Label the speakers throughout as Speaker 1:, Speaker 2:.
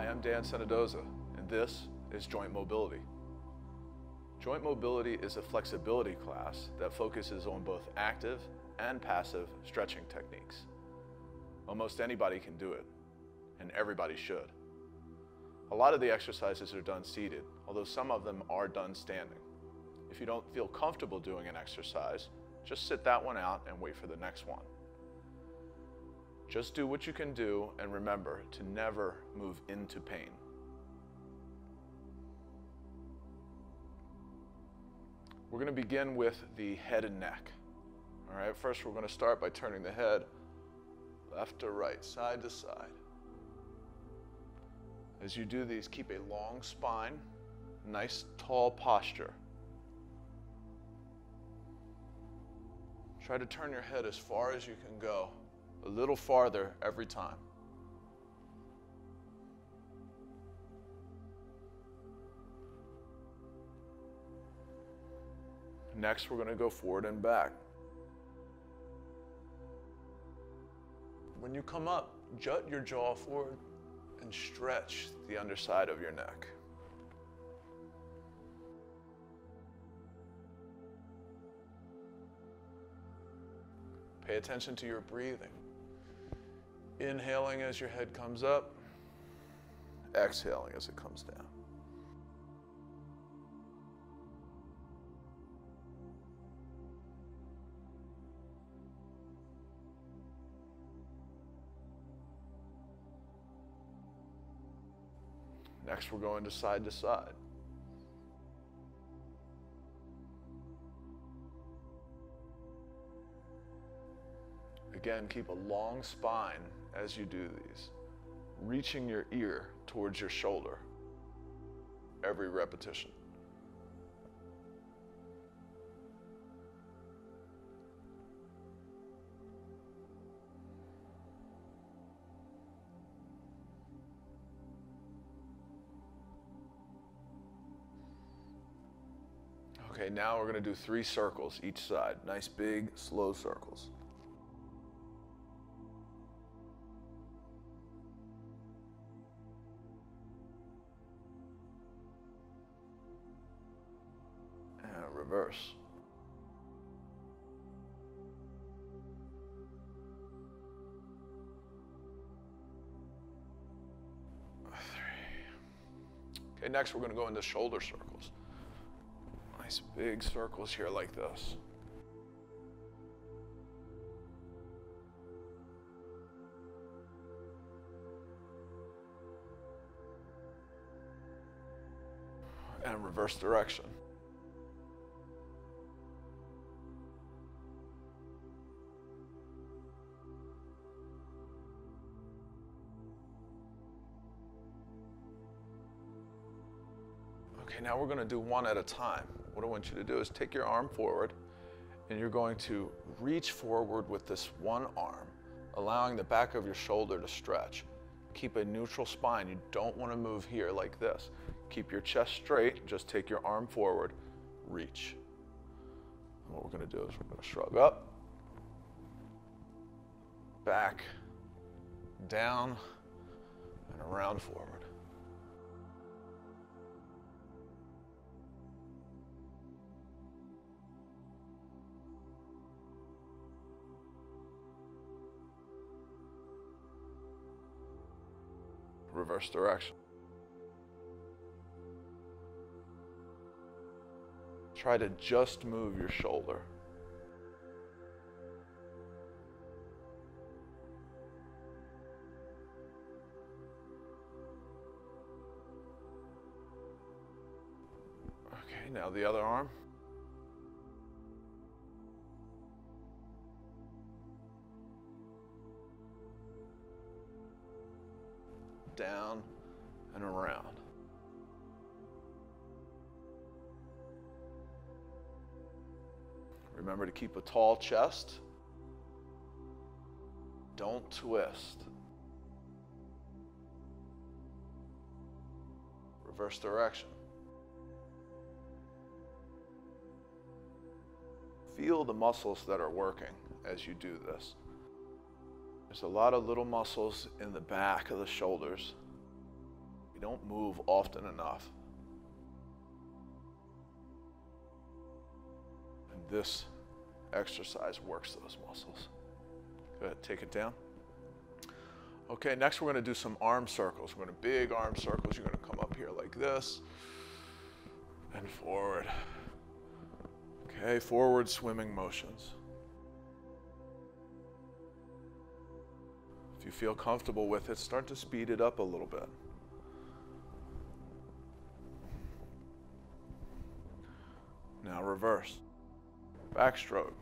Speaker 1: Hi, I'm Dan Cenidoza, and this is Joint Mobility. Joint Mobility is a flexibility class that focuses on both active and passive stretching techniques. Almost anybody can do it, and everybody should. A lot of the exercises are done seated, although some of them are done standing. If you don't feel comfortable doing an exercise, just sit that one out and wait for the next one. Just do what you can do and remember to never move into pain. We're going to begin with the head and neck. All right, first we're going to start by turning the head left to right, side to side. As you do these, keep a long spine, nice tall posture. Try to turn your head as far as you can go a little farther every time. Next, we're going to go forward and back. When you come up, jut your jaw forward and stretch the underside of your neck. Pay attention to your breathing. Inhaling as your head comes up, exhaling as it comes down. Next, we're going to side to side. Again, keep a long spine as you do these, reaching your ear towards your shoulder every repetition. Okay, now we're gonna do three circles each side. Nice big, slow circles. Next we're gonna go into shoulder circles. Nice big circles here like this. And reverse direction. Okay, now we're going to do one at a time. What I want you to do is take your arm forward and you're going to reach forward with this one arm, allowing the back of your shoulder to stretch. Keep a neutral spine. You don't want to move here like this. Keep your chest straight. Just take your arm forward, reach. And what we're going to do is we're going to shrug up, back, down, and around forward. Direction. Try to just move your shoulder. Okay, now the other arm. Remember to keep a tall chest. Don't twist. Reverse direction. Feel the muscles that are working as you do this. There's a lot of little muscles in the back of the shoulders. We don't move often enough. And this exercise works those muscles. Good, take it down. Okay, next we're gonna do some arm circles. We're gonna big arm circles. You're gonna come up here like this and forward. Okay, forward swimming motions. If you feel comfortable with it, start to speed it up a little bit. Now reverse. Backstroke.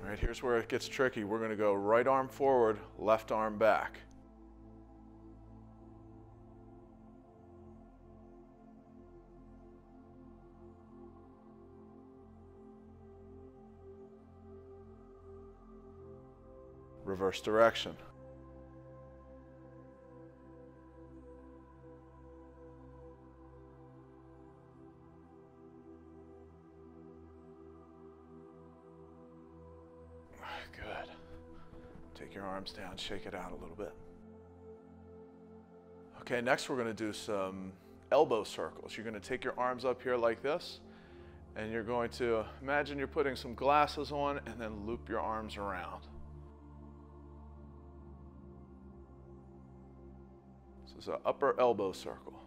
Speaker 1: All right, here's where it gets tricky. We're going to go right arm forward, left arm back. Reverse direction. Take your arms down, shake it out a little bit. Okay, next we're going to do some elbow circles. You're going to take your arms up here like this, and you're going to imagine you're putting some glasses on and then loop your arms around. This is an upper elbow circle.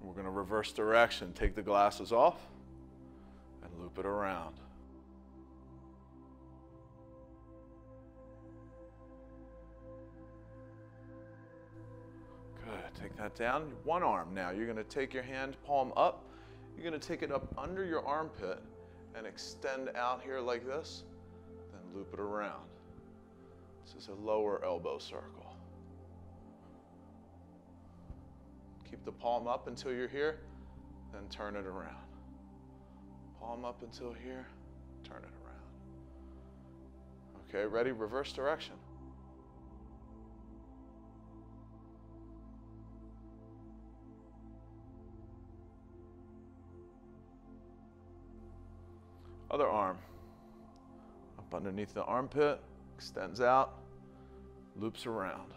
Speaker 1: We're going to reverse direction. Take the glasses off loop it around. Good. Take that down. One arm now. You're going to take your hand, palm up. You're going to take it up under your armpit and extend out here like this, then loop it around. This is a lower elbow circle. Keep the palm up until you're here, then turn it around. Palm up until here, turn it around. Okay, ready? Reverse direction. Other arm. Up underneath the armpit, extends out, loops around.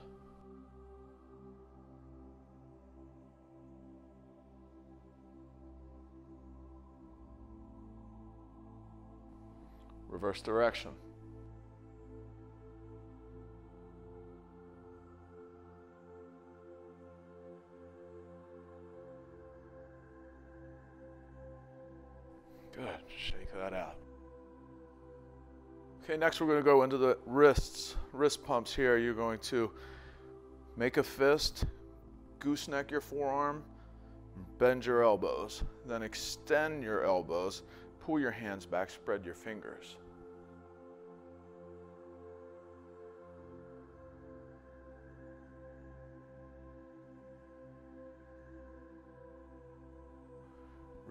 Speaker 1: Reverse direction. Good. Shake that out. Okay, next we're going to go into the wrists, wrist pumps here. You're going to make a fist, gooseneck your forearm, bend your elbows, then extend your elbows, pull your hands back, spread your fingers.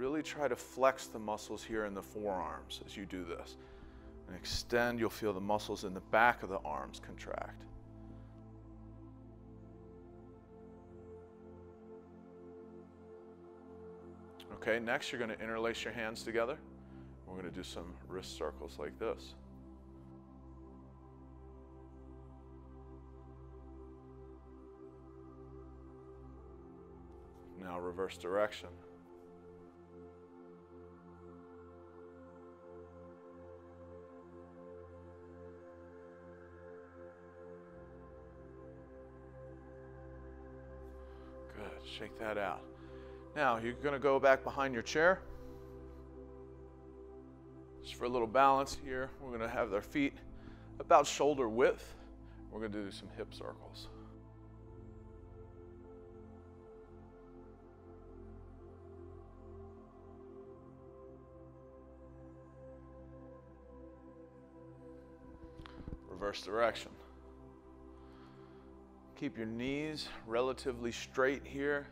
Speaker 1: Really try to flex the muscles here in the forearms as you do this. And extend, you'll feel the muscles in the back of the arms contract. Okay, next you're going to interlace your hands together. We're going to do some wrist circles like this. Now reverse direction. Shake that out. Now you're going to go back behind your chair. Just for a little balance here, we're going to have our feet about shoulder width. We're going to do some hip circles. Reverse direction. Keep your knees relatively straight here.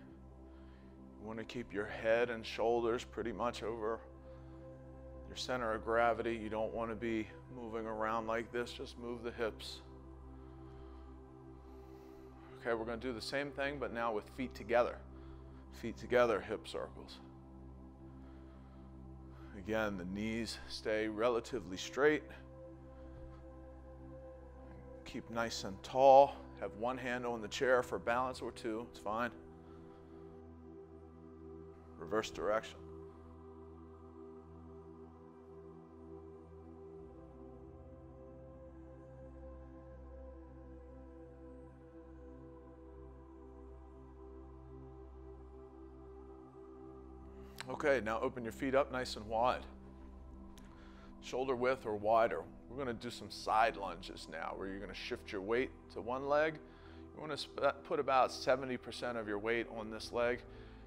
Speaker 1: You want to keep your head and shoulders pretty much over your center of gravity. You don't want to be moving around like this, just move the hips. Okay, we're going to do the same thing, but now with feet together. Feet together, hip circles. Again, the knees stay relatively straight. Keep nice and tall. Have one hand on the chair for balance or two, it's fine. Reverse direction. Okay, now open your feet up nice and wide. Shoulder width or wider. We're going to do some side lunges now where you're going to shift your weight to one leg. You want to put about 70% of your weight on this leg,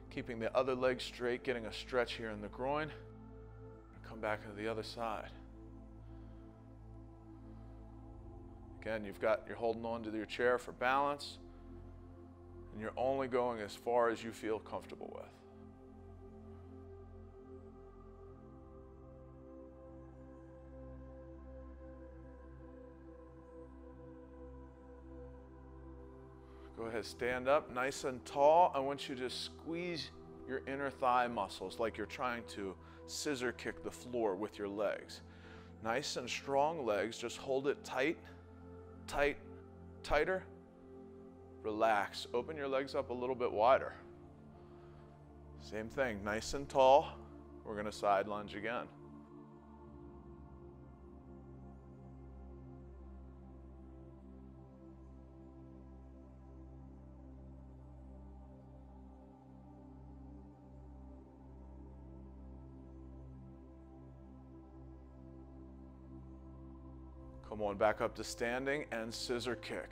Speaker 1: keeping the other leg straight, getting a stretch here in the groin. Come back to the other side. Again, you've got, you're holding on to your chair for balance, and you're only going as far as you feel comfortable with. Go ahead, stand up nice and tall. I want you to squeeze your inner thigh muscles like you're trying to scissor kick the floor with your legs. Nice and strong legs, just hold it tight, tight, tighter. Relax, open your legs up a little bit wider. Same thing, nice and tall. We're gonna side lunge again. Come on, back up to standing and scissor kick.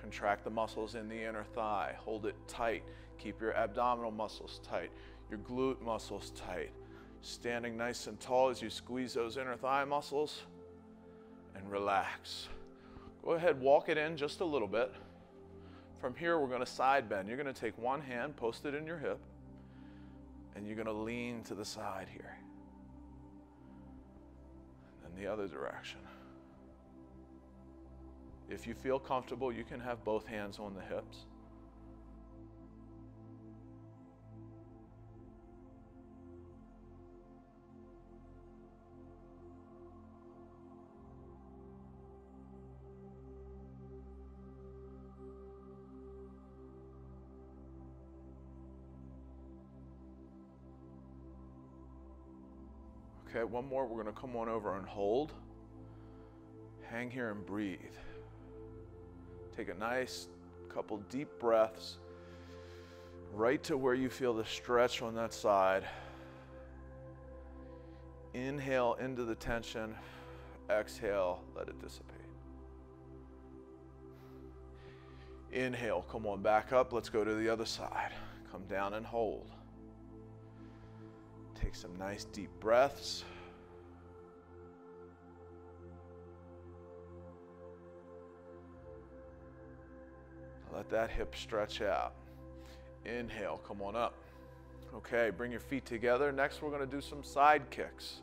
Speaker 1: Contract the muscles in the inner thigh. Hold it tight. Keep your abdominal muscles tight, your glute muscles tight. Standing nice and tall as you squeeze those inner thigh muscles and relax. Go ahead, walk it in just a little bit. From here, we're going to side bend. You're going to take one hand, post it in your hip, and you're going to lean to the side here. And then the other direction. If you feel comfortable, you can have both hands on the hips. Okay, one more. We're going to come on over and hold. Hang here and breathe. Take a nice couple deep breaths right to where you feel the stretch on that side. Inhale into the tension, exhale, let it dissipate. Inhale, come on back up. Let's go to the other side. Come down and hold. Take some nice deep breaths. Let that hip stretch out. Inhale, come on up. Okay, bring your feet together. Next, we're going to do some side kicks.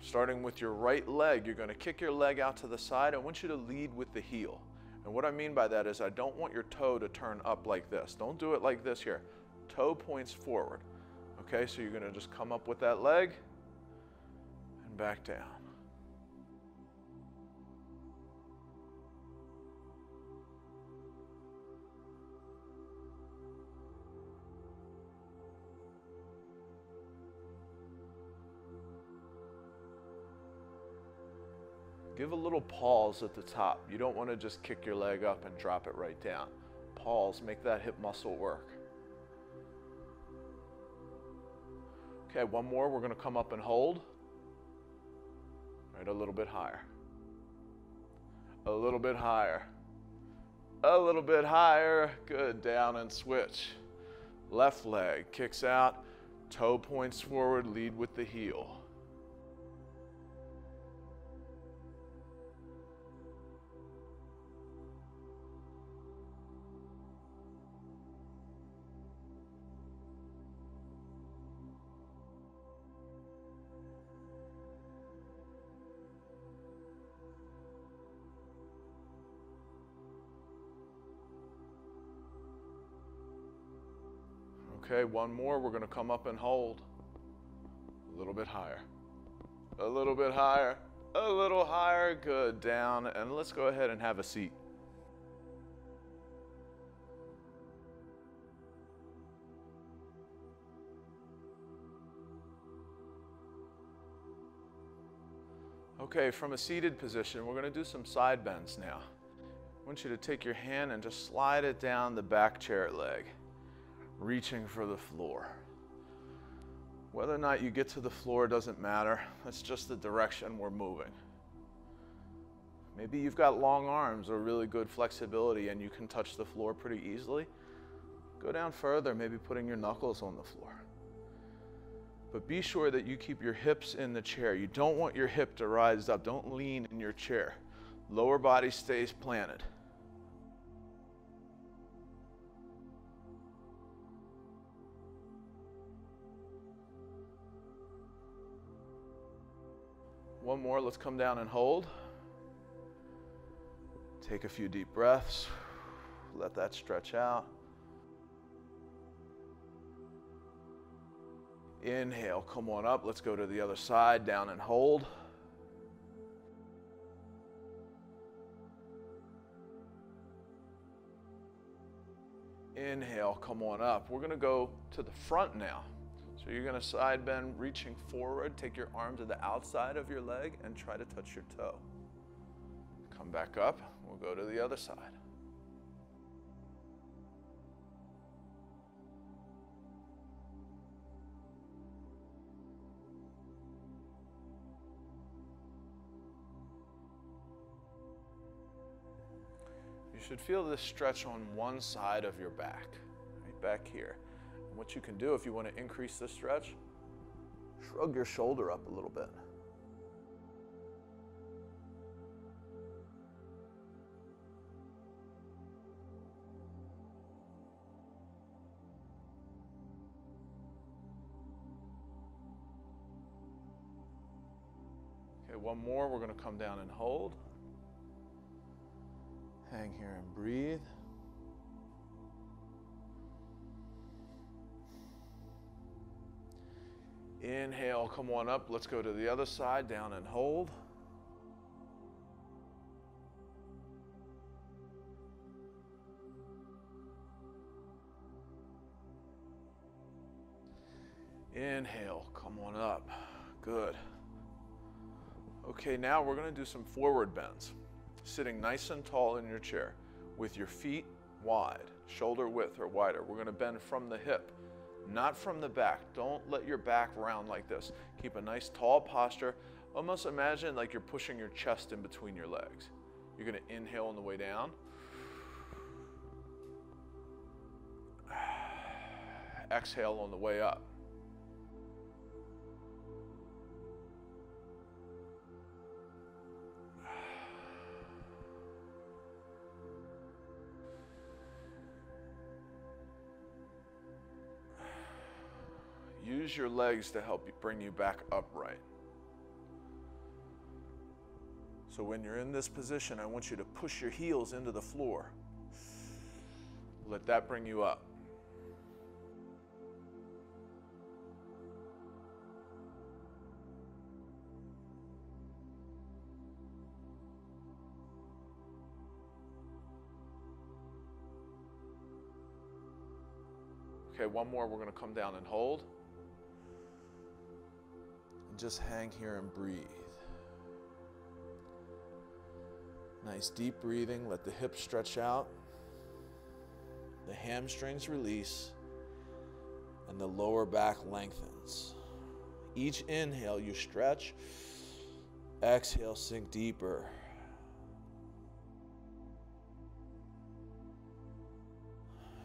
Speaker 1: Starting with your right leg, you're going to kick your leg out to the side. I want you to lead with the heel. And what I mean by that is I don't want your toe to turn up like this. Don't do it like this here. Toe points forward. Okay, so you're going to just come up with that leg and back down. Give a little pause at the top. You don't want to just kick your leg up and drop it right down. Pause, make that hip muscle work. Okay, one more. We're going to come up and hold. Right, a little bit higher. A little bit higher. A little bit higher. Good. Down and switch. Left leg kicks out. Toe points forward. Lead with the heel. One more. We're going to come up and hold. A little bit higher. A little bit higher. A little higher. Good. Down. And let's go ahead and have a seat. Okay, from a seated position, we're going to do some side bends now. I want you to take your hand and just slide it down the back chair leg, reaching for the floor. Whether or not you get to the floor doesn't matter. That's just the direction we're moving. Maybe you've got long arms or really good flexibility and you can touch the floor pretty easily. Go down further, maybe putting your knuckles on the floor. But be sure that you keep your hips in the chair. You don't want your hip to rise up. Don't lean in your chair. Lower body stays planted. One more, let's come down and hold. Take a few deep breaths. Let that stretch out. Inhale, come on up. Let's go to the other side, down and hold. Inhale, come on up. We're going to go to the front now. So you're going to side bend, reaching forward. Take your arm to the outside of your leg and try to touch your toe. Come back up. We'll go to the other side. You should feel this stretch on one side of your back, right back here. And what you can do if you want to increase this stretch, shrug your shoulder up a little bit. Okay, one more. We're going to come down and hold. Hang here and breathe. Inhale, come on up. Let's go to the other side, down and hold. Inhale, come on up. Good. Okay, now we're going to do some forward bends sitting nice and tall in your chair with your feet wide, shoulder width or wider. We're going to bend from the hip, not from the back. Don't let your back round like this. Keep a nice tall posture. Almost imagine like you're pushing your chest in between your legs. You're going to inhale on the way down. Exhale on the way up. Use your legs to help you bring you back upright. So when you're in this position, I want you to push your heels into the floor. Let that bring you up. Okay, one more. We're going to come down and hold just hang here and breathe. Nice deep breathing. Let the hips stretch out, the hamstrings release, and the lower back lengthens. Each inhale, you stretch. Exhale, sink deeper.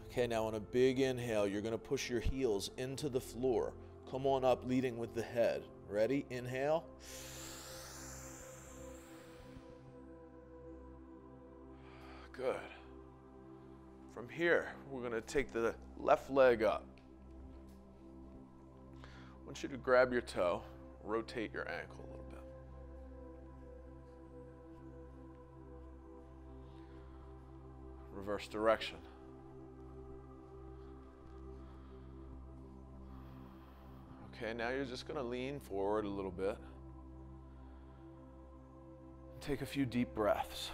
Speaker 1: Okay, now on a big inhale, you're going to push your heels into the floor. Come on up, leading with the head. Ready? Inhale. Good. From here, we're going to take the left leg up. I want you to grab your toe, rotate your ankle a little bit. Reverse direction. Okay, now you're just going to lean forward a little bit. Take a few deep breaths.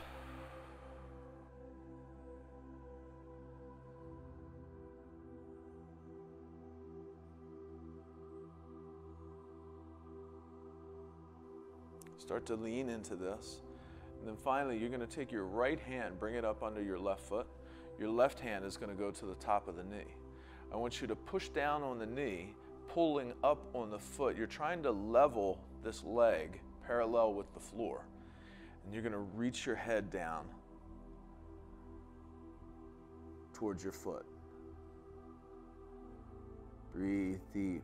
Speaker 1: Start to lean into this. And then finally, you're going to take your right hand, bring it up under your left foot. Your left hand is going to go to the top of the knee. I want you to push down on the knee, pulling up on the foot. You're trying to level this leg parallel with the floor. And you're going to reach your head down towards your foot. Breathe deep.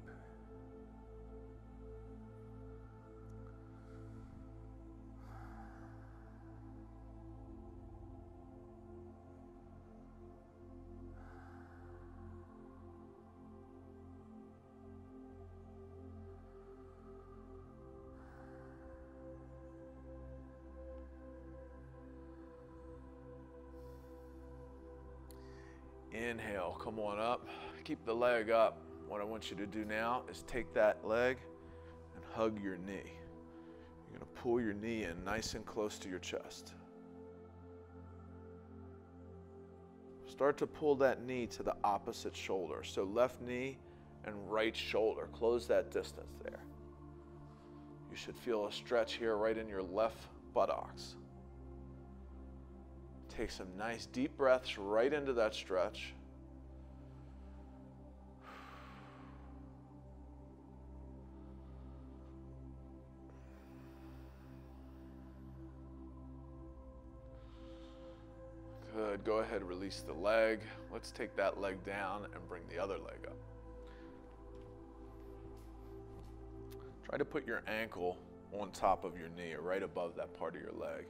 Speaker 1: Inhale, come on up. Keep the leg up. What I want you to do now is take that leg and hug your knee. You're going to pull your knee in nice and close to your chest. Start to pull that knee to the opposite shoulder. So left knee and right shoulder. Close that distance there. You should feel a stretch here right in your left buttocks. Take some nice deep breaths right into that stretch. Go ahead, release the leg. Let's take that leg down and bring the other leg up. Try to put your ankle on top of your knee or right above that part of your leg.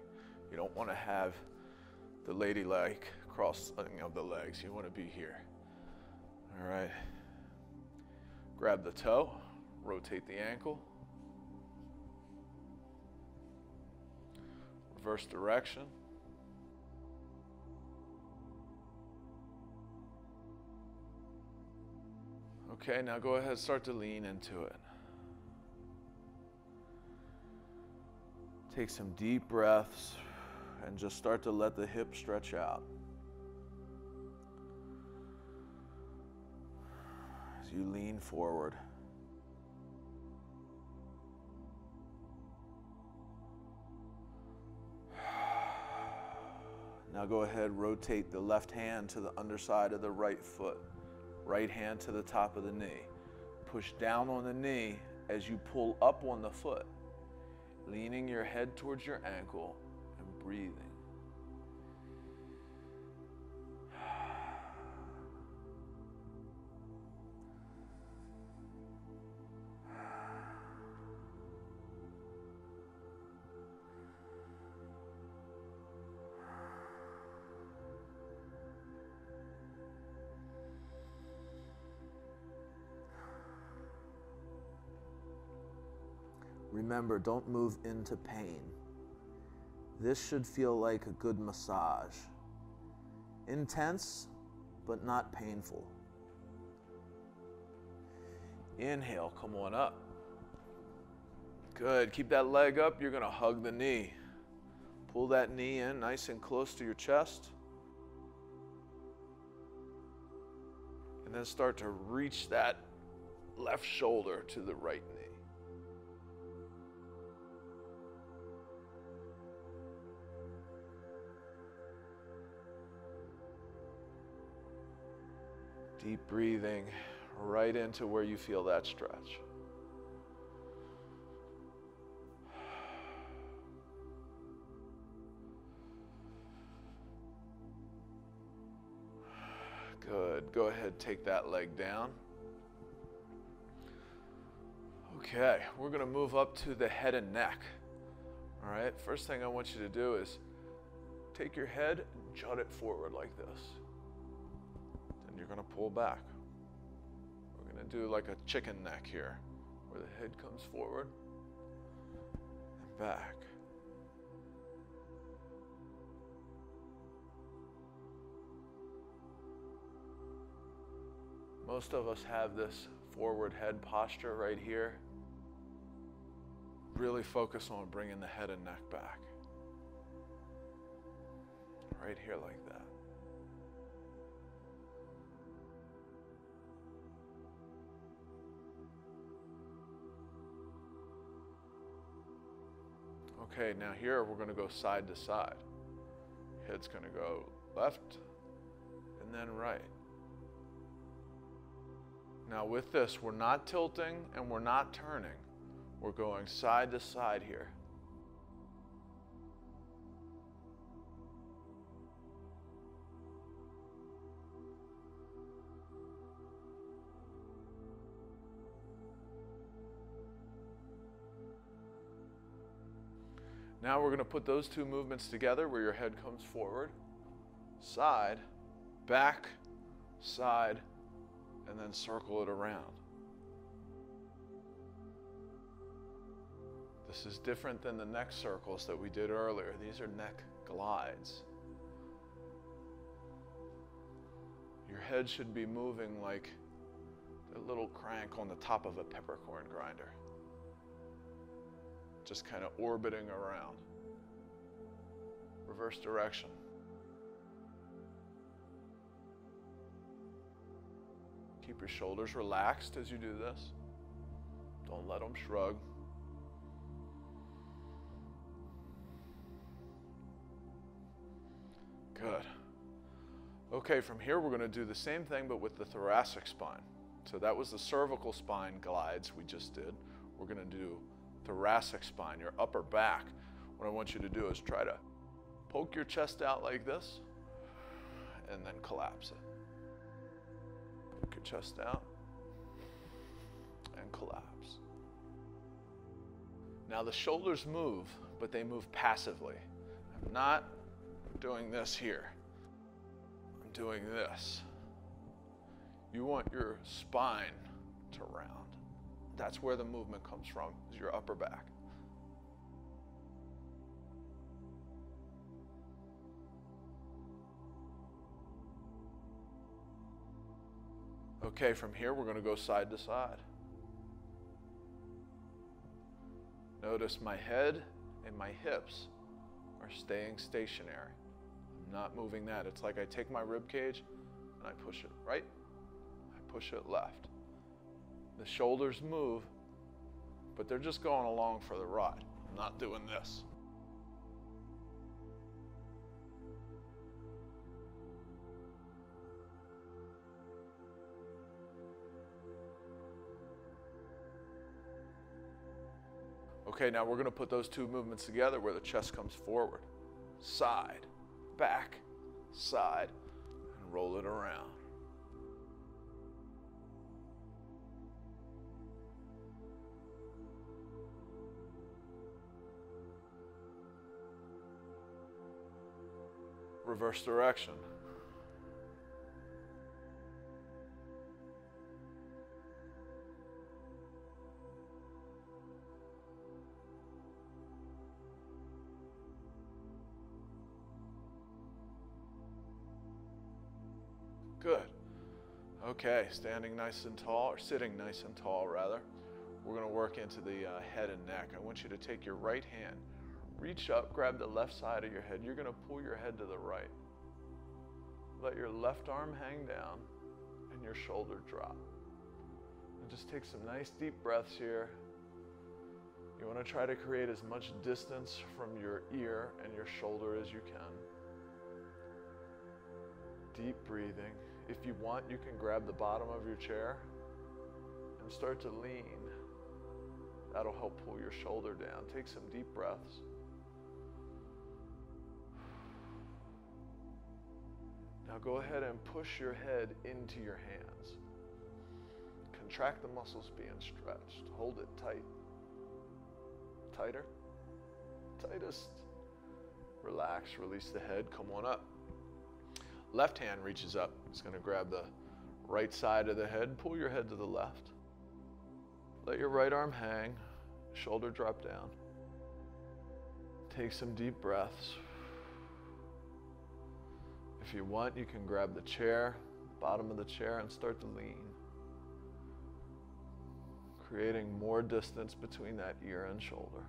Speaker 1: You don't want to have the ladylike crossing of the legs. You want to be here. All right. Grab the toe, rotate the ankle. Reverse direction. Okay, now go ahead, start to lean into it. Take some deep breaths and just start to let the hip stretch out. As you lean forward. Now go ahead, rotate the left hand to the underside of the right foot, right hand to the top of the knee. Push down on the knee as you pull up on the foot, leaning your head towards your ankle and breathing. Remember, don't move into pain. This should feel like a good massage. Intense, but not painful. Inhale, come on up. Good. Keep that leg up. You're going to hug the knee. Pull that knee in nice and close to your chest. And then start to reach that left shoulder to the right knee. Deep breathing right into where you feel that stretch. Good. Go ahead, take that leg down. Okay, we're going to move up to the head and neck. All right, first thing I want you to do is take your head and jut it forward like this you're going to pull back. We're going to do like a chicken neck here, where the head comes forward and back. Most of us have this forward head posture right here. Really focus on bringing the head and neck back. Right here, like Okay, now here we're going to go side to side. Head's going to go left and then right. Now, with this, we're not tilting and we're not turning. We're going side to side here. Now we're going to put those two movements together where your head comes forward, side, back, side, and then circle it around. This is different than the neck circles that we did earlier. These are neck glides. Your head should be moving like a little crank on the top of a peppercorn grinder just kind of orbiting around. Reverse direction. Keep your shoulders relaxed as you do this. Don't let them shrug. Good. Okay, from here we're going to do the same thing but with the thoracic spine. So that was the cervical spine glides we just did. We're going to do thoracic spine, your upper back, what I want you to do is try to poke your chest out like this and then collapse it. Poke your chest out and collapse. Now the shoulders move, but they move passively. I'm not doing this here. I'm doing this. You want your spine to round. That's where the movement comes from, is your upper back. Okay, from here we're going to go side to side. Notice my head and my hips are staying stationary. I'm not moving that. It's like I take my rib cage and I push it right, I push it left. The shoulders move, but they're just going along for the ride. I'm not doing this. Okay, now we're going to put those two movements together where the chest comes forward. Side, back, side, and roll it around. Reverse direction. Good. Okay, standing nice and tall, or sitting nice and tall rather. We're going to work into the uh, head and neck. I want you to take your right hand Reach up, grab the left side of your head. You're going to pull your head to the right. Let your left arm hang down and your shoulder drop. And just take some nice deep breaths here. You want to try to create as much distance from your ear and your shoulder as you can. Deep breathing. If you want, you can grab the bottom of your chair and start to lean. That'll help pull your shoulder down. Take some deep breaths. Now go ahead and push your head into your hands. Contract the muscles being stretched. Hold it tight. Tighter. Tightest. Relax, release the head, come on up. Left hand reaches up. It's going to grab the right side of the head. Pull your head to the left. Let your right arm hang, shoulder drop down. Take some deep breaths. If you want, you can grab the chair, bottom of the chair, and start to lean. creating more distance between that ear and shoulder.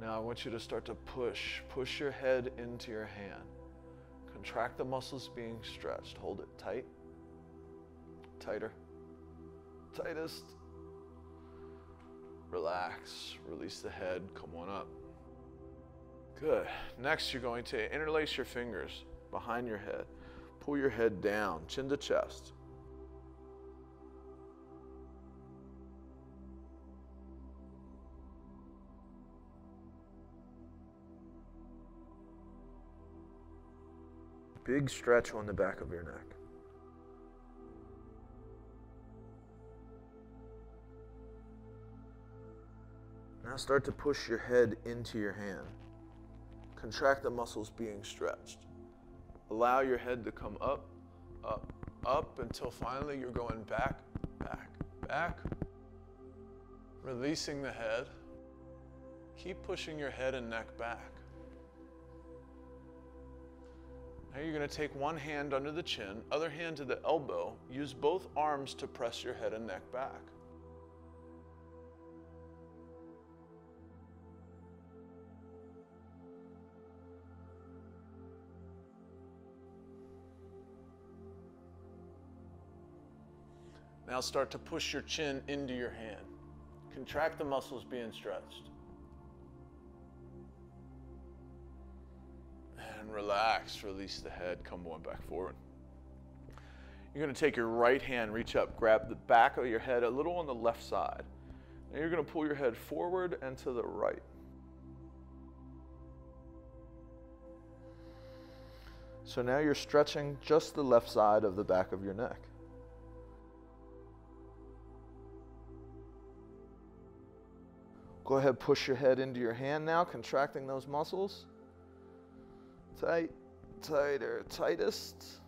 Speaker 1: Now I want you to start to push, push your head into your hand. Contract the muscles being stretched. Hold it tight, tighter, tightest. Relax, release the head, come on up. Good. Next, you're going to interlace your fingers behind your head. Pull your head down, chin to chest. Big stretch on the back of your neck. Now start to push your head into your hand. Contract the muscles being stretched. Allow your head to come up, up, up until finally you're going back, back, back. Releasing the head. Keep pushing your head and neck back. Now you're going to take one hand under the chin, other hand to the elbow. Use both arms to press your head and neck back. Now start to push your chin into your hand. Contract the muscles being stretched. And relax, release the head, come one back forward. You're going to take your right hand, reach up, grab the back of your head a little on the left side. And you're going to pull your head forward and to the right. So now you're stretching just the left side of the back of your neck. Go ahead, push your head into your hand now, contracting those muscles. Tight, tighter, tightest.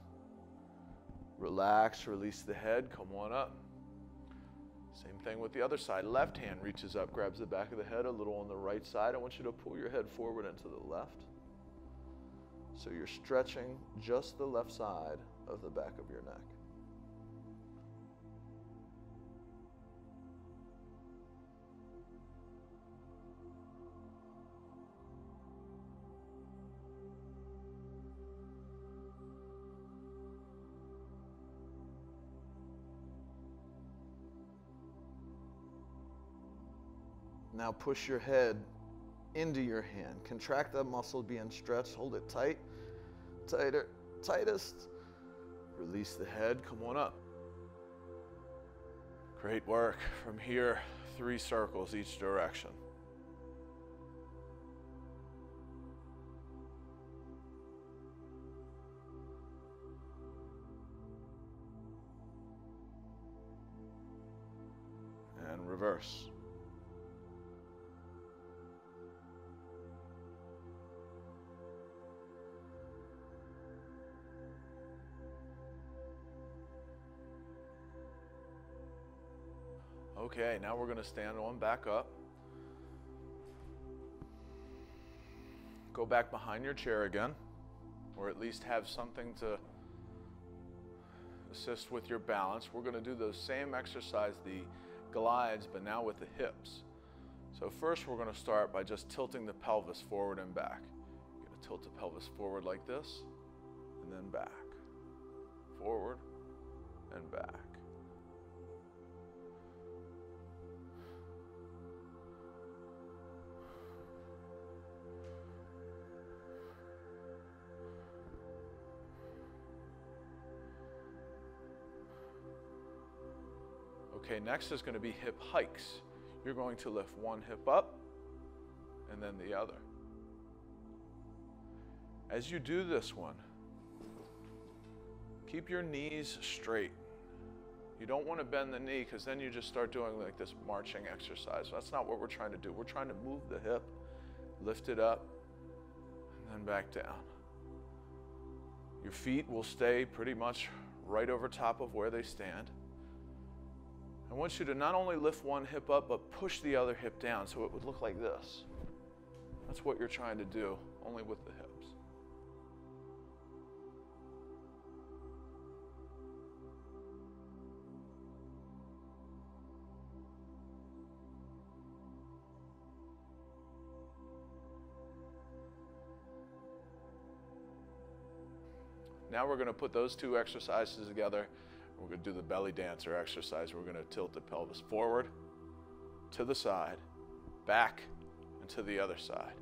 Speaker 1: Relax, release the head, come on up. Same thing with the other side. Left hand reaches up, grabs the back of the head a little on the right side. I want you to pull your head forward and to the left. So you're stretching just the left side of the back of your neck. Now push your head into your hand. Contract that muscle being stretched. Hold it tight, tighter, tightest. Release the head. Come on up. Great work. From here, three circles each direction. And reverse. Okay, now we're going to stand on back up. Go back behind your chair again, or at least have something to assist with your balance. We're going to do those same exercise, the glides, but now with the hips. So first we're going to start by just tilting the pelvis forward and back. You're going to tilt the pelvis forward like this, and then back. Forward and back. Okay, next is going to be hip hikes. You're going to lift one hip up and then the other. As you do this one, keep your knees straight. You don't want to bend the knee because then you just start doing like this marching exercise. That's not what we're trying to do. We're trying to move the hip, lift it up, and then back down. Your feet will stay pretty much right over top of where they stand. I want you to not only lift one hip up, but push the other hip down so it would look like this. That's what you're trying to do, only with the hips. Now we're going to put those two exercises together we're going to do the belly dancer exercise. We're going to tilt the pelvis forward, to the side, back, and to the other side.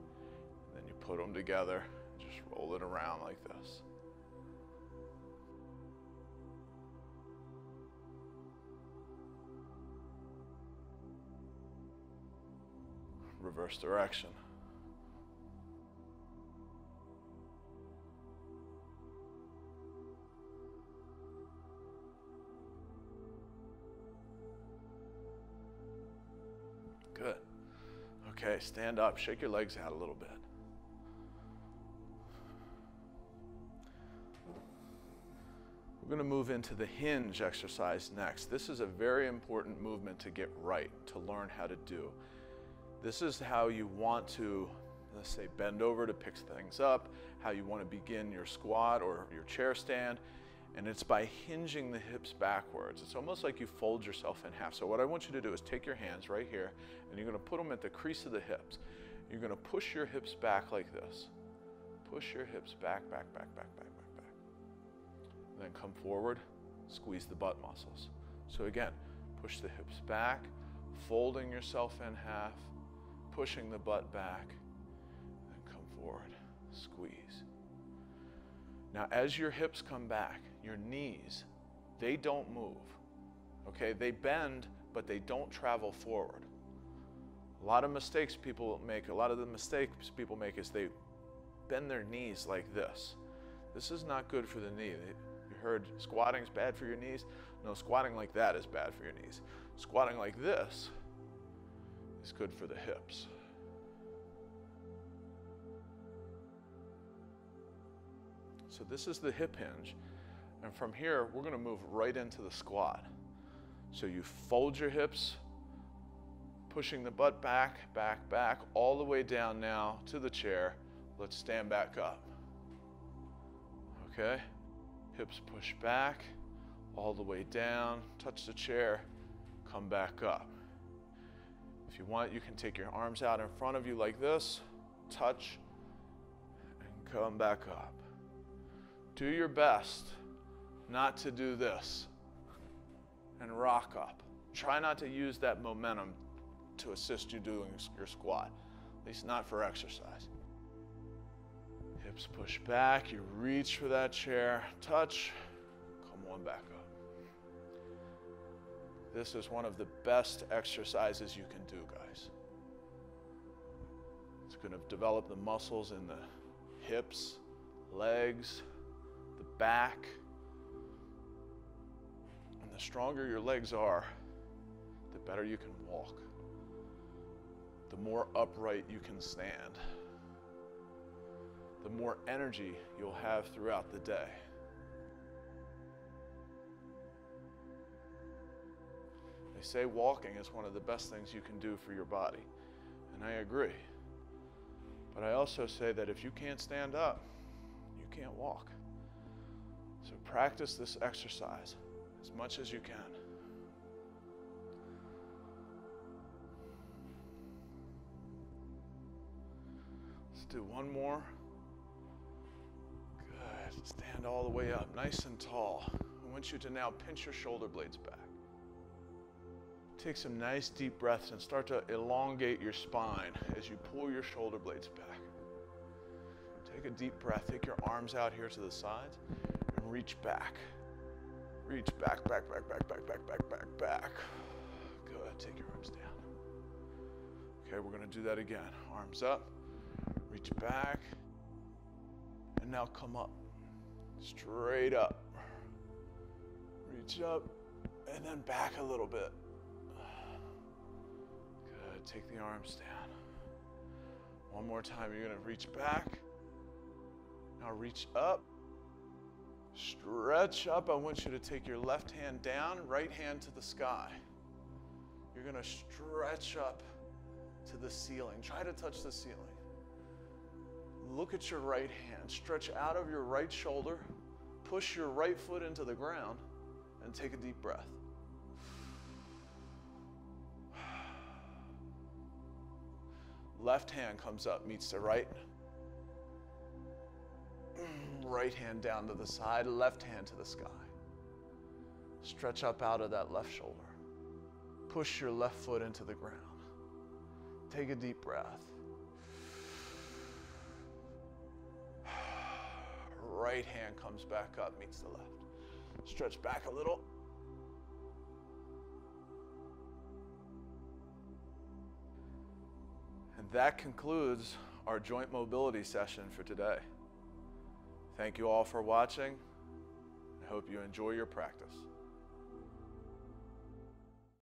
Speaker 1: And then you put them together, just roll it around like this. Reverse direction. Okay, stand up, shake your legs out a little bit. We're going to move into the hinge exercise next. This is a very important movement to get right, to learn how to do. This is how you want to, let's say, bend over to pick things up, how you want to begin your squat or your chair stand, and it's by hinging the hips backwards. It's almost like you fold yourself in half. So what I want you to do is take your hands right here, and you're going to put them at the crease of the hips. You're going to push your hips back like this. Push your hips back, back, back, back, back, back, back. And then come forward, squeeze the butt muscles. So again, push the hips back, folding yourself in half, pushing the butt back, then come forward, squeeze. Now, as your hips come back, your knees, they don't move. Okay, they bend, but they don't travel forward. A lot of mistakes people make, a lot of the mistakes people make is they bend their knees like this. This is not good for the knee. You heard squatting is bad for your knees? No, squatting like that is bad for your knees. Squatting like this is good for the hips. So this is the hip hinge. And from here, we're going to move right into the squat. So you fold your hips, pushing the butt back, back, back, all the way down now to the chair. Let's stand back up. Okay? Hips push back, all the way down, touch the chair, come back up. If you want, you can take your arms out in front of you like this, touch, and come back up. Do your best not to do this and rock up. Try not to use that momentum to assist you doing your squat, at least not for exercise. Hips push back, you reach for that chair, touch, come on back up. This is one of the best exercises you can do, guys. It's going to develop the muscles in the hips, legs, the back, stronger your legs are, the better you can walk, the more upright you can stand, the more energy you'll have throughout the day. They say walking is one of the best things you can do for your body, and I agree. But I also say that if you can't stand up, you can't walk. So practice this exercise as much as you can. Let's do one more. Good. Stand all the way up, nice and tall. I want you to now pinch your shoulder blades back. Take some nice deep breaths and start to elongate your spine as you pull your shoulder blades back. Take a deep breath. Take your arms out here to the sides and reach back. Reach back, back, back, back, back, back, back, back, back. Good. Take your arms down. Okay, we're going to do that again. Arms up. Reach back. And now come up. Straight up. Reach up. And then back a little bit. Good. Take the arms down. One more time. You're going to reach back. Now reach up. Stretch up. I want you to take your left hand down, right hand to the sky. You're going to stretch up to the ceiling. Try to touch the ceiling. Look at your right hand. Stretch out of your right shoulder. Push your right foot into the ground and take a deep breath. Left hand comes up, meets the right
Speaker 2: right hand down to the side, left hand to the sky. Stretch up out of that left shoulder. Push your left foot into the ground. Take a deep breath. Right hand comes back up, meets the left. Stretch back a little.
Speaker 1: And that concludes our joint mobility session for today. Thank you all for watching. I hope you enjoy your practice.